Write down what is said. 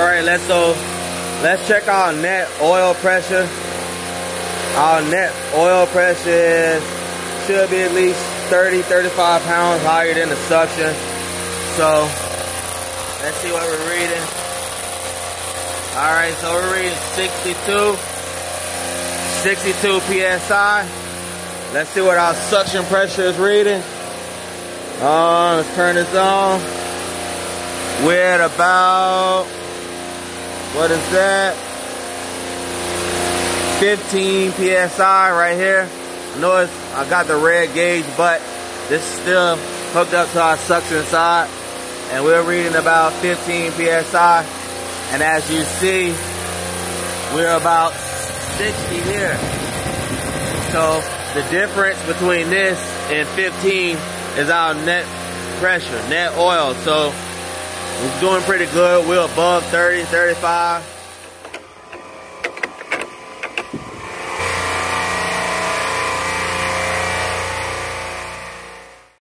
man. So let's check our net oil pressure. Our net oil pressure should be at least 30, 35 pounds higher than the suction. So let's see what we're reading. All right, so we're reading 62, 62 PSI. Let's see what our suction pressure is reading. Uh, let's turn this on. We're at about, what is that? 15 PSI right here. I know it's, I got the red gauge, but this is still hooked up to our suction side. And we're reading about 15 PSI. And as you see, we're about 60 here. So the difference between this and 15 is our net pressure, net oil. So we're doing pretty good. We're above 30, 35.